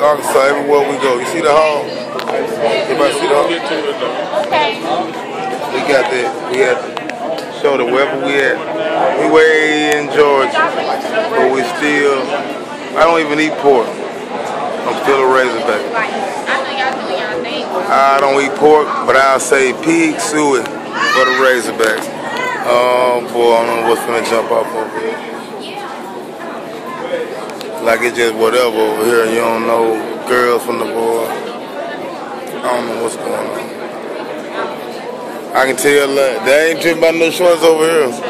Arkansas everywhere we go. You see the hall? Everybody see the hall? Okay. We got that. We had to show the wherever we at. We way in Georgia, but we still. I don't even eat pork. I'm still a Razorback. I know y'all doing y'all thing. I don't eat pork, but I'll say pig sooie for the Razorbacks. Oh boy, I don't know what's gonna jump off over here. Like it's just whatever over here. You don't know girls from the boy. I don't know what's going on. I can tell like, they ain't tripping about no shorts over here.